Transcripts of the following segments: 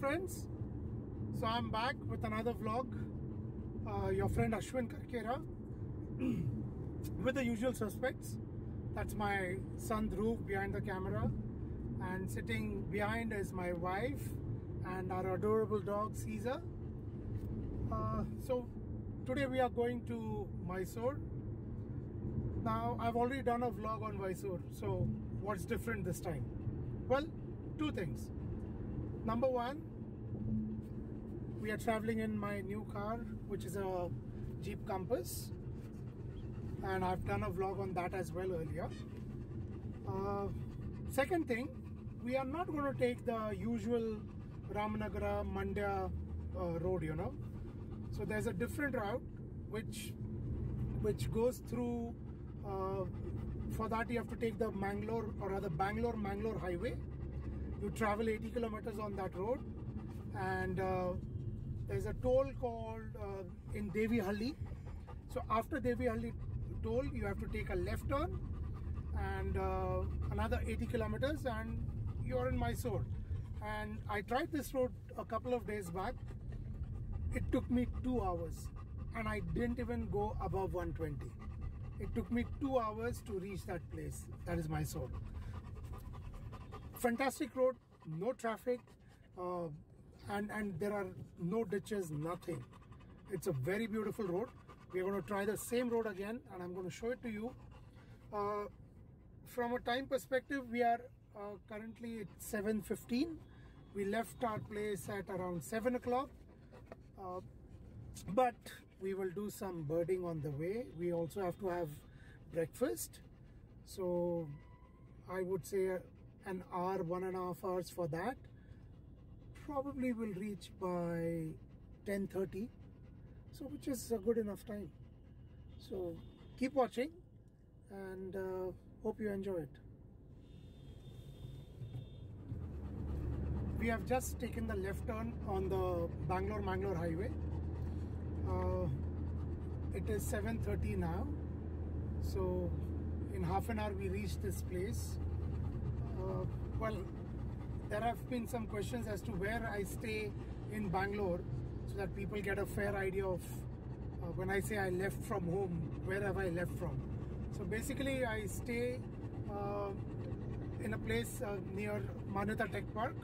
friends. So I'm back with another vlog. Uh, your friend Ashwin Karkera with the usual suspects. That's my son Dhruv behind the camera, and sitting behind is my wife and our adorable dog Caesar. Uh, so today we are going to Mysore. Now I've already done a vlog on Mysore, so what's different this time? Well, two things. Number one, we are traveling in my new car, which is a Jeep Compass, and I've done a vlog on that as well earlier. Uh, second thing, we are not going to take the usual Ramanagara Mandya uh, road, you know. So there's a different route which which goes through. Uh, for that, you have to take the Mangalore or rather Bangalore Mangalore highway you travel 80 kilometers on that road and uh, there's a toll called uh, in Devi Halli. So after Devi Halli toll you have to take a left turn and uh, another 80 kilometers and you're in Mysore. And I tried this road a couple of days back. It took me two hours and I didn't even go above 120 it took me two hours to reach that place. That is Mysore. Fantastic road no traffic uh, and and there are no ditches nothing. It's a very beautiful road. We're going to try the same road again and i'm going to show it to you. Uh, from a time perspective we are uh, currently at 7:15 we left our place at around 7 o'clock. Uh, but we will do some birding on the way. We also have to have breakfast. So i would say an hour, one and a half hours for that. Probably will reach by 10.30. So which is a good enough time. So keep watching and uh, hope you enjoy it. We have just taken the left turn on the Bangalore-Mangalore highway. Uh, it is 7.30 now. So in half an hour we reach this place uh, well, there have been some questions as to where I stay in Bangalore so that people get a fair idea of uh, when I say I left from home, where have I left from? So basically, I stay uh, in a place uh, near Manyata Tech Park,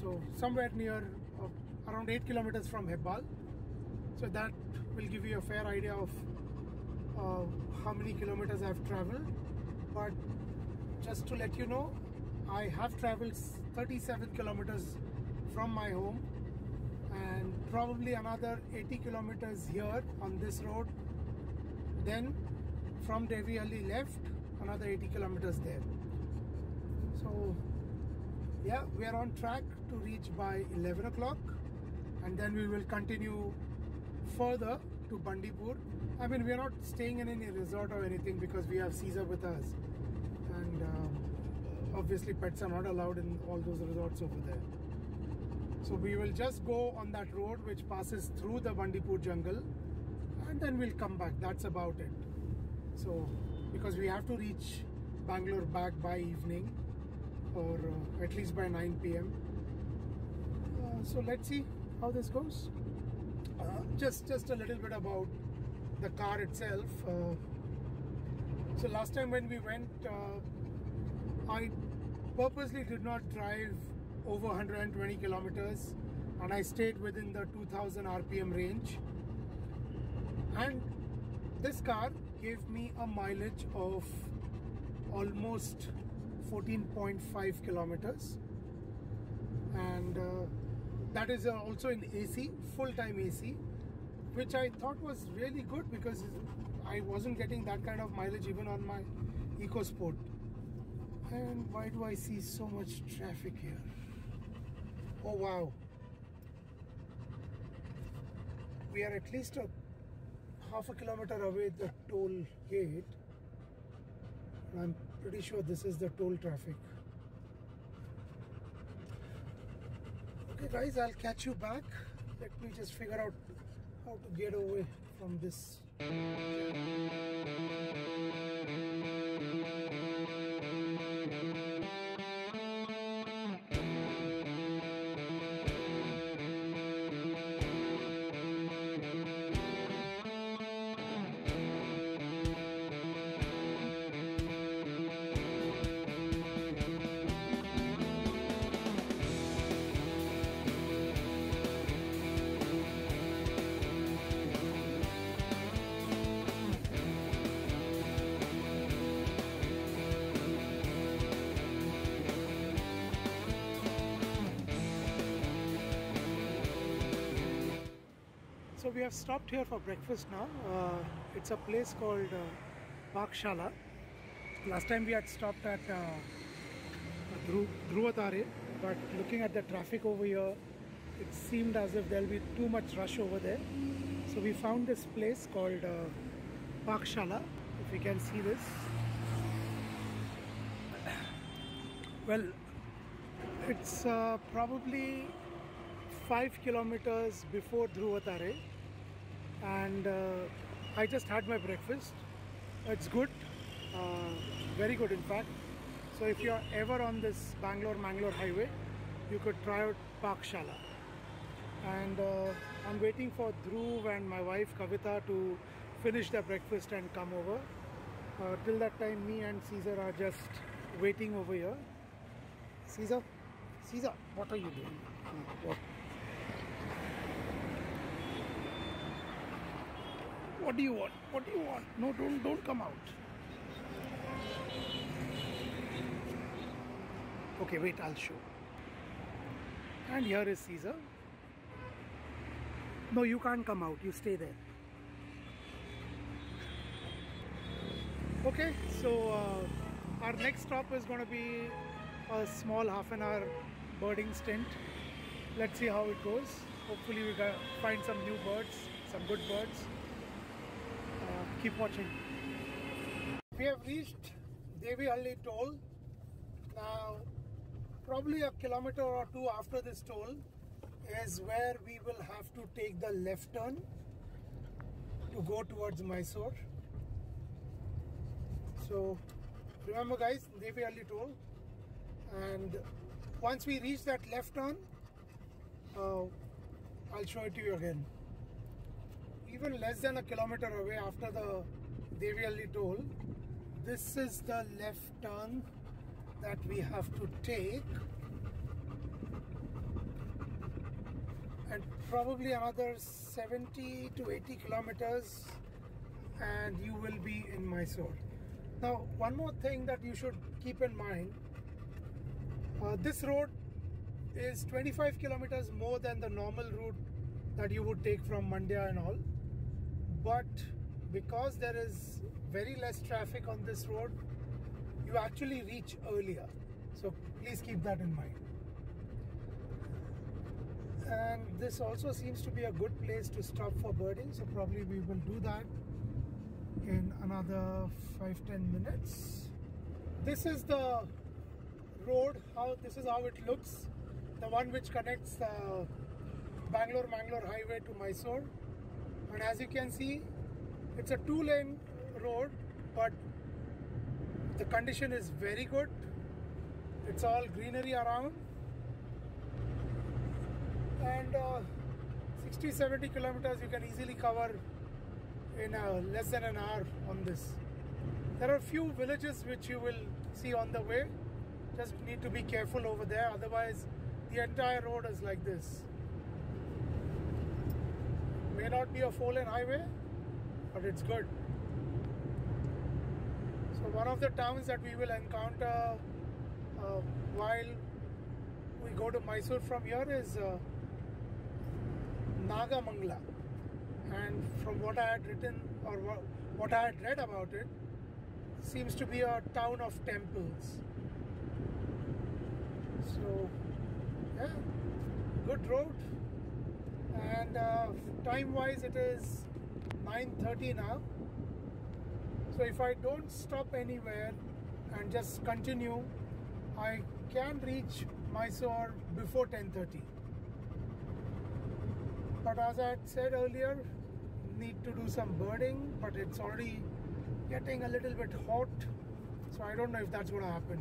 so somewhere near uh, around 8 kilometers from Hebbal. So that will give you a fair idea of uh, how many kilometers I've traveled. But just to let you know, I have traveled 37 kilometers from my home and probably another 80 kilometers here on this road. Then from Devi Halli left another 80 kilometers there. So yeah we are on track to reach by 11 o'clock and then we will continue further to Bandipur. I mean we are not staying in any resort or anything because we have Caesar with us obviously pets are not allowed in all those resorts over there. So we will just go on that road which passes through the Bandipur jungle and then we'll come back. That's about it. So because we have to reach Bangalore back by evening or uh, at least by 9 p.m. Uh, so let's see how this goes. Uh, just just a little bit about the car itself. Uh, so last time when we went uh, I purposely did not drive over 120 kilometers and I stayed within the 2000 RPM range. And this car gave me a mileage of almost 14.5 kilometers. And uh, that is uh, also in AC full-time AC which I thought was really good because I wasn't getting that kind of mileage even on my EcoSport and why do I see so much traffic here? Oh wow. We are at least a half a kilometer away the toll gate. I'm pretty sure this is the toll traffic. Okay guys, I'll catch you back. Let me just figure out how to get away from this. We have stopped here for breakfast now. Uh, it's a place called uh, Pakshala. Last time we had stopped at uh, Dhru- Dhruvatare, but looking at the traffic over here, it seemed as if there'll be too much rush over there. So we found this place called uh, Pakshala. If you can see this. Well, it's uh, probably five kilometers before Dhruvatare, and uh, I just had my breakfast. It's good, uh, very good in fact. So if you're ever on this Bangalore Mangalore highway, you could try out Pakshala. And uh, I'm waiting for Dhruv and my wife Kavita to finish their breakfast and come over. Uh, till that time, me and Caesar are just waiting over here. Caesar, Caesar, what are you doing? What? What do you want? What do you want? No, don't don't come out. Okay, wait, I'll show. And here is Caesar. No, you can't come out. You stay there. Okay, so uh, our next stop is going to be a small half an hour birding stint. Let's see how it goes. Hopefully, we find some new birds, some good birds. Keep watching. We have reached Devi Halli toll. Now, probably a kilometer or two after this toll is where we will have to take the left turn to go towards Mysore. So, remember, guys, Devi Halli toll. And once we reach that left turn, uh, I'll show it to you again even less than a kilometer away after the Devi Halli toll, this is the left turn that we have to take. And probably another 70 to 80 kilometers, and you will be in Mysore. Now, one more thing that you should keep in mind uh, this road is 25 kilometers more than the normal route that you would take from Mandya and all. But because there is very less traffic on this road, you actually reach earlier. So please keep that in mind. And this also seems to be a good place to stop for birding, so probably we will do that in another 5 10 minutes. This is the road, how this is how it looks. The one which connects uh, the Bangalore Mangalore highway to Mysore. And as you can see, it's a two lane road, but the condition is very good. It's all greenery around. And uh, 60 70 kilometers you can easily cover in uh, less than an hour on this. There are few villages which you will see on the way. Just need to be careful over there, otherwise, the entire road is like this may not be a four lane highway, but it's good. So, one of the towns that we will encounter uh, while we go to Mysore from here is uh, Nagamangala. And from what I had written or what I had read about it, seems to be a town of temples. So, yeah, good road and uh, time wise it is 9.30 now. So if I don't stop anywhere and just continue I can reach Mysore before 10.30 but as I said earlier need to do some birding but it's already getting a little bit hot. So I don't know if that's to happen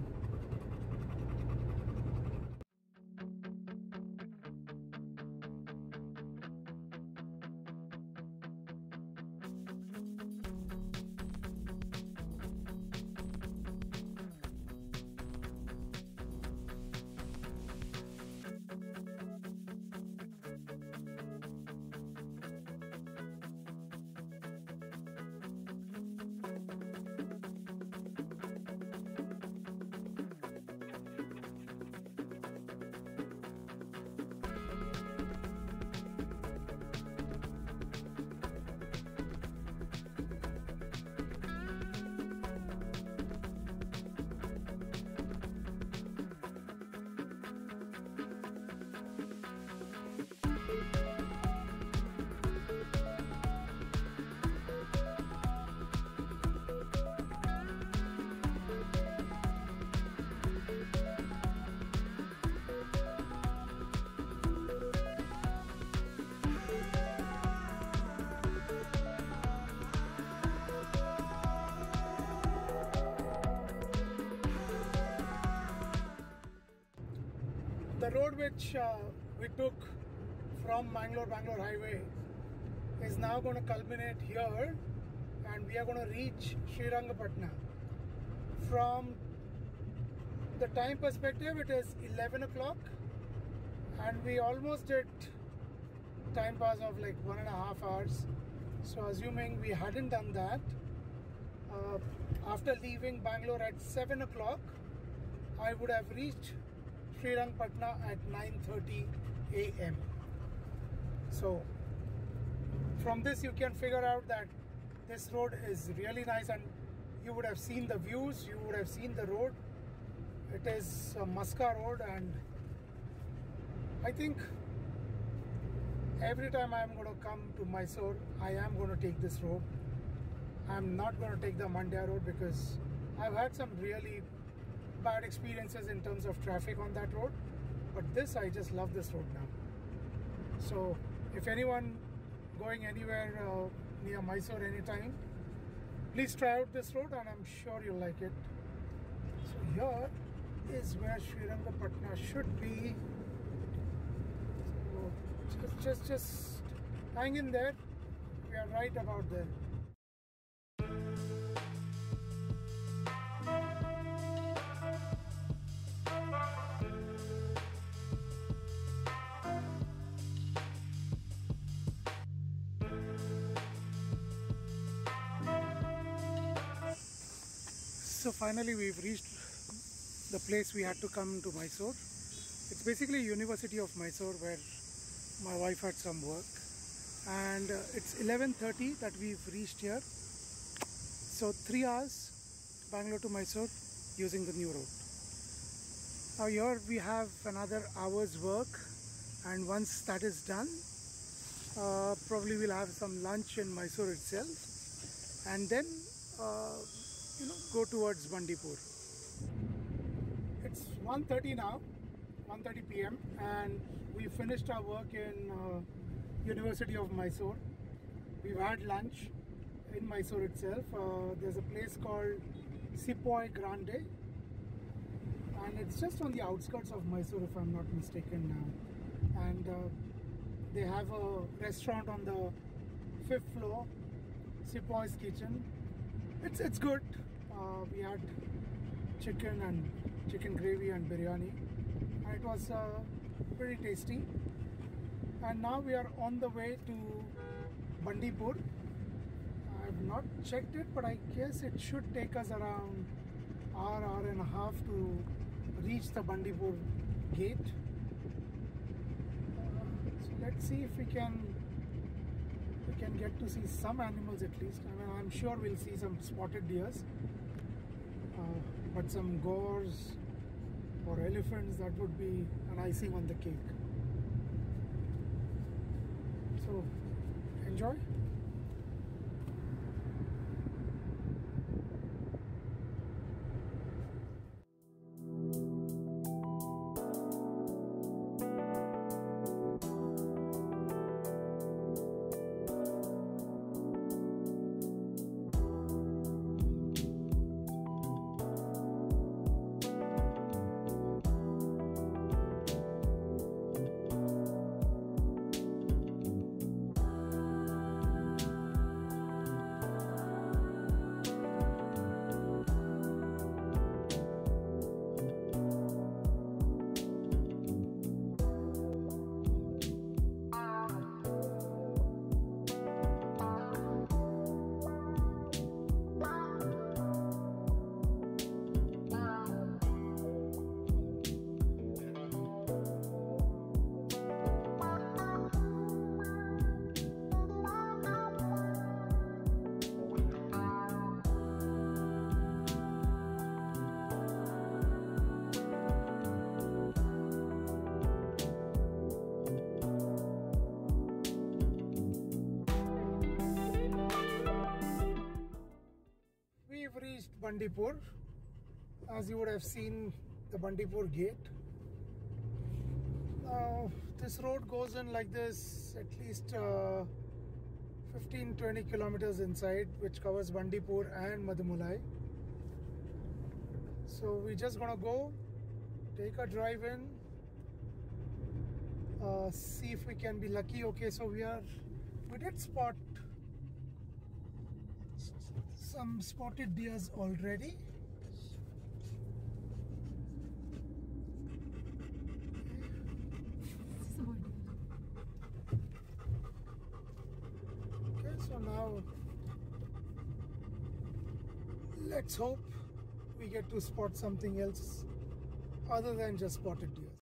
the road which uh, we took from Mangalore Bangalore Highway is now going to culminate here and we are going to reach Srirangapatna. From the time perspective, it is 11 o'clock and we almost did time pass of like one and a half hours. So assuming we hadn't done that, uh, after leaving Bangalore at 7 o'clock, I would have reached Srirangapatna at 9.30 a.m. So from this you can figure out that this road is really nice and you would have seen the views, you would have seen the road. It is a Muska road and I think every time I am going to come to Mysore, I am going to take this road. I am not going to take the Mandya road because I've had some really bad experiences in terms of traffic on that road but this I just love this road now. So if anyone going anywhere uh, near Mysore anytime please try out this road and I'm sure you'll like it. So here is where Srirangapatna should be. So just just just hang in there. We are right about there So finally we've reached the place we had to come to Mysore. It's basically University of Mysore where my wife had some work and uh, it's 11.30 that we've reached here. So three hours Bangalore to Mysore using the new road. Now here we have another hour's work and once that is done uh, probably we'll have some lunch in Mysore itself and then uh, you know go towards Bandipur. It's 1.30 now, 1.30 p.m. and we finished our work in uh, University of Mysore. We've had lunch in Mysore itself. Uh, there's a place called Sepoy Grande and it's just on the outskirts of Mysore if I'm not mistaken now. And uh, they have a restaurant on the fifth floor, Sepoy's Kitchen it's it's good. Uh, we had chicken and chicken gravy and biryani. And it was uh, pretty tasty. And now we are on the way to Bandipur. I have not checked it, but I guess it should take us around hour, hour and a half to reach the Bandipur gate. Uh, so let's see if we can we can get to see some animals at least. I mean, I'm sure we'll see some spotted deers, but some gaurs or elephants that would be an icing on the cake. So, enjoy. Bandipur. As you would have seen the Bandipur gate. Now, this road goes in like this at least uh, 15-20 kilometers inside which covers Bandipur and Mudumalai. So we're just gonna go, take a drive in uh, see if we can be lucky okay so we are we did spot some spotted deers already. Okay so now let's hope we get to spot something else other than just spotted deer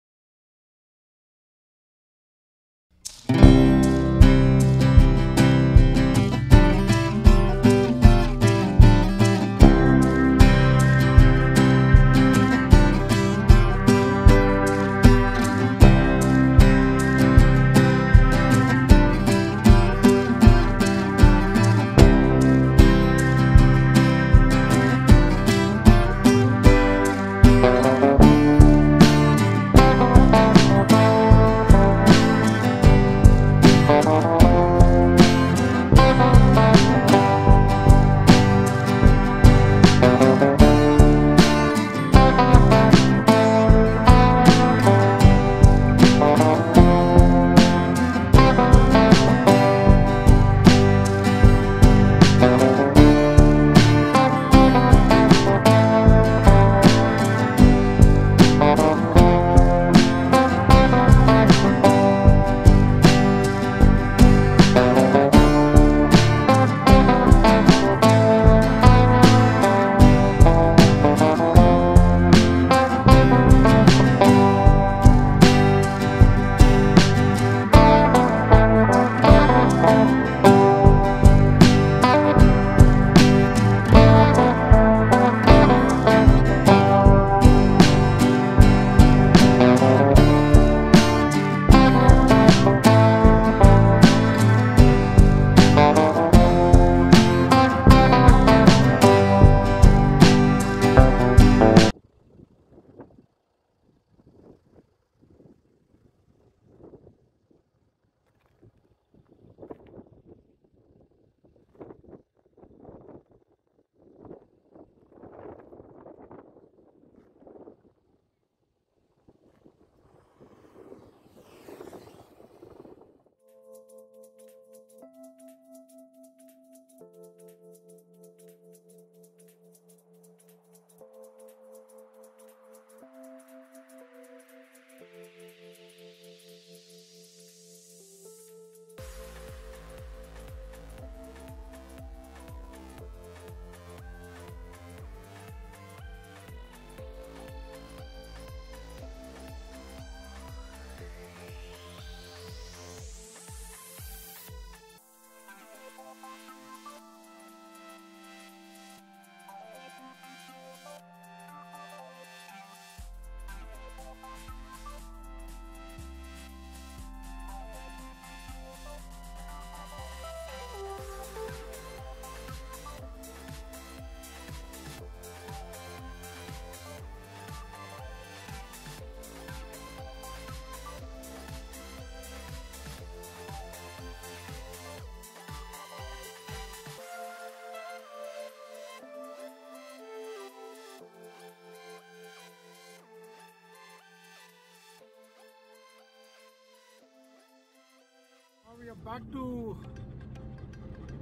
we are back to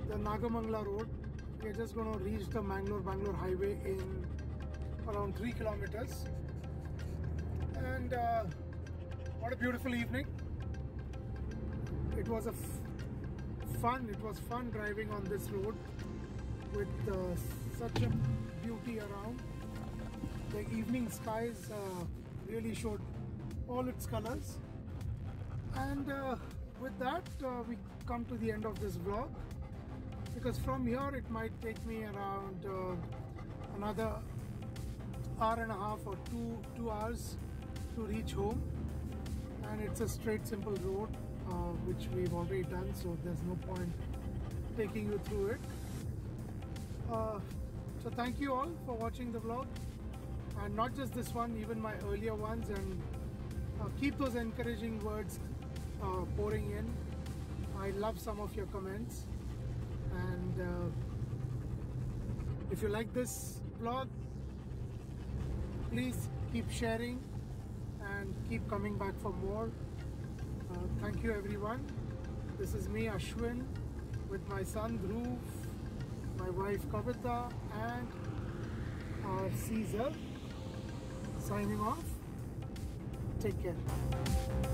the Nagamangala road. We are just going to reach the Mangalore Bangalore highway in around 3 kilometers. And uh, what a beautiful evening. It was a fun, it was fun driving on this road with uh, such a beauty around. The evening skies uh, really showed all its colors. And uh, with that, uh, we come to the end of this vlog because from here it might take me around uh, another hour and a half or two two hours to reach home. And it's a straight simple road uh, which we've already done so there's no point taking you through it. Uh, so thank you all for watching the vlog. And not just this one even my earlier ones. And uh, keep those encouraging words uh, pouring in I love some of your comments and uh, if you like this vlog please keep sharing and keep coming back for more thank you everyone. This is me Ashwin with my son Dhruv, my wife Kavita and our Caesar signing off. Take care.